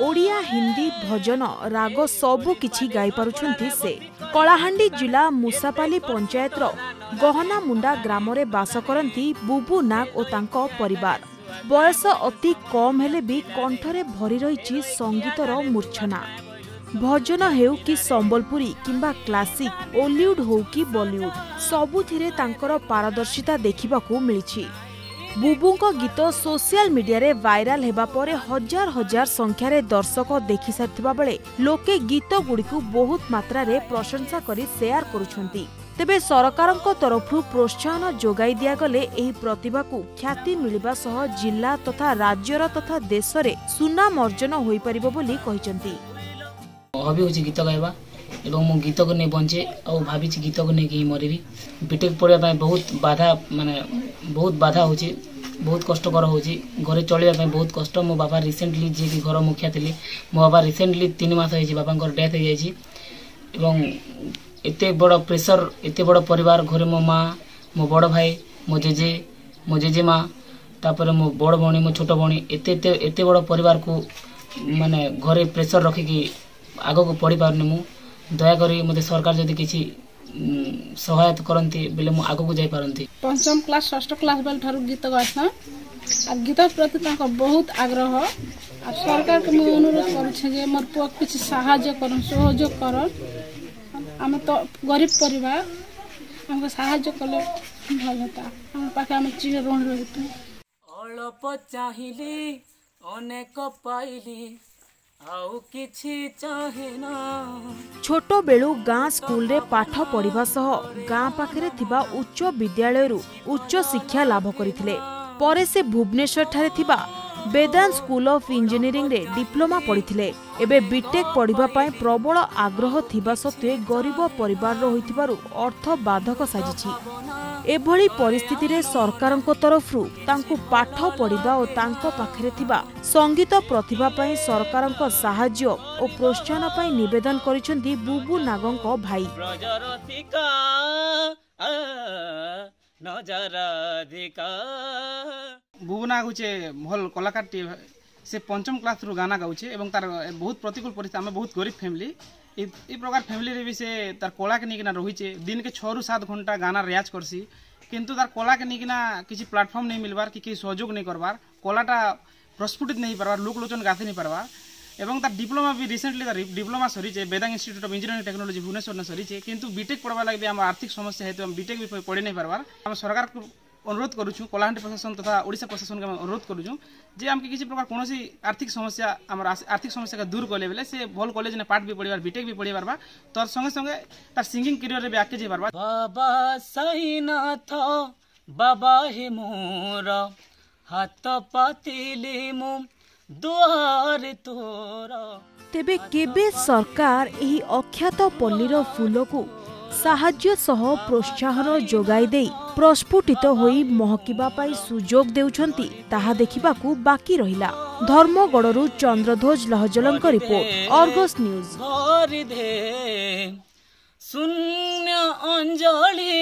ଓଡ଼ିଆ ହିନ୍ଦୀ ଭଜନ ରାଗ ସବୁ କିଛି ଗାଇପାରୁଛନ୍ତି ସେ କଳାହାଣ୍ଡି ଜିଲ୍ଲା ମୁସାପାଲି ପଞ୍ଚାୟତର ଗହନାମୁଣ୍ଡା ଗ୍ରାମରେ ବାସ କରନ୍ତି ବୁବୁ ନାଗ ଓ ତାଙ୍କ ପରିବାର ବୟସ ଅତି କମ୍ ହେଲେ ବି କଣ୍ଠରେ ଭରି ରହିଛି ସଙ୍ଗୀତର ମୂର୍ଚ୍ଛନା ଭଜନ ହେଉ କି ସମ୍ବଲପୁରୀ କିମ୍ବା କ୍ଲାସିକ୍ ଓଲିଉଡ୍ ହେଉ କି ବଲିଉଡ୍ ସବୁଥିରେ ତାଙ୍କର ପାରଦର୍ଶିତା ଦେଖିବାକୁ ମିଳିଛି बुबुङ गीत सोसिया मिडले भाइराल हजार हजार संख्य दर्शक देखिस बेला लोके गीत गुड् बहुत मत्रा प्रशंसायर तेबार तरफु प्रोत्साहन जगाइ दि प्रतिभाको ख्याति मिवास जिल्ला तथा राज्य तथा देशले सुनाम अर्जन हुन्छ ଏବଂ ମୁଁ ଗୀତକୁ ନେଇ ବଞ୍ଚେ ଆଉ ଭାବିଛି ଗୀତକୁ ନେଇକି ହିଁ ମରିବି ବିଟେକ୍ ପଢ଼ିବା ପାଇଁ ବହୁତ ବାଧା ମାନେ ବହୁତ ବାଧା ହେଉଛି ବହୁତ କଷ୍ଟକର ହେଉଛି ଘରେ ଚଳିବା ପାଇଁ ବହୁତ କଷ୍ଟ ମୋ ବାପା ରିସେଣ୍ଟଲି ଯିଏକି ଘର ମୁଖିଆ ଥିଲେ ମୋ ବାପା ରିସେଣ୍ଟଲି ତିନି ମାସ ହେଇଛି ବାପାଙ୍କର ଡେଥ୍ ହେଇଯାଇଛି ଏବଂ ଏତେ ବଡ଼ ପ୍ରେସର ଏତେ ବଡ଼ ପରିବାର ଘରେ ମୋ ମା ମୋ ବଡ଼ ଭାଇ ମୋ ଜେଜେ ମୋ ଜେଜେମା ତାପରେ ମୋ ବଡ଼ ଭଉଣୀ ମୋ ଛୋଟ ଭଉଣୀ ଏତେ ଏତେ ଏତେ ବଡ଼ ପରିବାରକୁ ମାନେ ଘରେ ପ୍ରେସର ରଖିକି ଆଗକୁ ପଢ଼ିପାରୁନି ମୁଁ ଦୟାକରି ମୋତେ ସରକାର ଯଦି କିଛି ସହାୟତା କରନ୍ତି ବୋଲେ ମୁଁ ଆଗକୁ ଯାଇପାରନ୍ତି ପଞ୍ଚମ କ୍ଲାସ୍ ଷଷ୍ଠ କ୍ଲାସ୍ ବେଲେ ଠାରୁ ଗୀତ ଗାଇସନ୍ ଆଉ ଗୀତ ପ୍ରତି ତାଙ୍କ ବହୁତ ଆଗ୍ରହ ଆଉ ସରକାରକୁ ମୁଁ ଅନୁରୋଧ କରୁଛେ ଯେ ମୋର ପୁଅ କିଛି ସାହାଯ୍ୟ କରନ୍ ସହଯୋଗ କରନ୍ ଆମେ ତ ଗରିବ ପରିବାର ଆମକୁ ସାହାଯ୍ୟ କଲେ ଭଲ ହେତା ଆମ ପାଖେ ଆମେ ଚିର ଋଣ ରହିଛୁ ଅଳ୍ପ ଚାହିଁଲି ଅନେକ ପାଇଲି ଛୋଟ ବେଳୁ ଗାଁ ସ୍କୁଲରେ ପାଠ ପଢିବା ସହ ଗାଁ ପାଖରେ ଥିବା ଉଚ୍ଚ ବିଦ୍ୟାଳୟରୁ ଉଚ୍ଚ ଶିକ୍ଷା ଲାଭ କରିଥିଲେ ପରେ ସେ ଭୁବନେଶ୍ୱରଠାରେ ଥିବା ବେଦାନ୍ତ ସ୍କୁଲ ଅଫ୍ ଇଞ୍ଜିନିୟରିଂରେ ଡିପ୍ଲୋମା ପଢ଼ିଥିଲେ ଏବେ ବିଟେକ୍ ପଢ଼ିବା ପାଇଁ ପ୍ରବଳ ଆଗ୍ରହ ଥିବା ସତ୍ତ୍ୱେ ଗରିବ ପରିବାରର ହୋଇଥିବାରୁ ଅର୍ଥ ବାଧକ ସାଜିଛି ଏଭଳି ପରିସ୍ଥିତିରେ ସରକାରଙ୍କ ତରଫରୁ ତାଙ୍କୁ ପାଠ ପଢ଼ିବା ଓ ତାଙ୍କ ପାଖରେ ଥିବା ସଙ୍ଗୀତ ପ୍ରତିଭା ପାଇଁ ସରକାରଙ୍କ ସାହାଯ୍ୟ ଓ ପ୍ରୋତ୍ସାହନ ପାଇଁ ନିବେଦନ କରିଛନ୍ତି ବୁବୁ ନାଗଙ୍କ ଭାଇ ভুবনা হচ্ছে ভাল কলাকারটি সে পঞ্চম ক্লাস রু গানা গাউছে এবং তার বহুত প্রতিকূল পরিস্থিতি আমি বহুত গরিব ফ্যামিলি এই প্রকার ফ্যামিলি বি সে তার কলাকে নিয়ে রয়েছে দিনকে ছ রু সাত ঘন্টা গানা রেয়াজ করছি কিন্তু তার কলাকে নিয়ে কিছু প্ল্যাটফর্ম নেই মিলবার কি কিছু সহযোগ নেই করবার কলাটা প্রস্ফুটিত নেই পারবার লোচন গাঁথি নেই পারবার এবং তার ডিপ্লোমা বি রিসেন্টলি তার ডিপ্লোমা সরিছে বেদাং institute of engineering technology Bhubaneswar সরিছে কিন্তু বিটেক পড়বা লাগি আমার আর্থিক সমস্যা হেতু আমি বিটেক বি পড়ি নাই পারবার আমি সরকার অনুরোধ করুছু কলাহান্ডি প্রশাসন তথা ওড়িশা প্রশাসনকে আমি অনুরোধ করুছু যে আমি কিছু প্রকার কোণী আর্থিক সমস্যা আমার আর্থিক সমস্যাকে দূর কলে বেলে সে ভাল কলেজ না পাঠ বি পড়িবার বিটেক বি পড়ি পারবা তোর সঙ্গে সঙ্গে তার সিঙ্গিং ক্যারিয়ারে বি আগে যাই পারবা বাবা সাইনাথ বাবা হে মোর হাত পাতিলি মু तेबे केबे सरकार एही अख्यात पल्लीर फुलोकु साहज्य सह प्रोष्चाहन जोगाई दे प्रस्पुटित होई महकिबा सुजोग देउछन्ती ताहा देखिबाकु बाकी रहिला धर्म गडरु चंद्रधोज लहजलम का रिपोर्ट अर्गस न्यूज सुन्य अंजली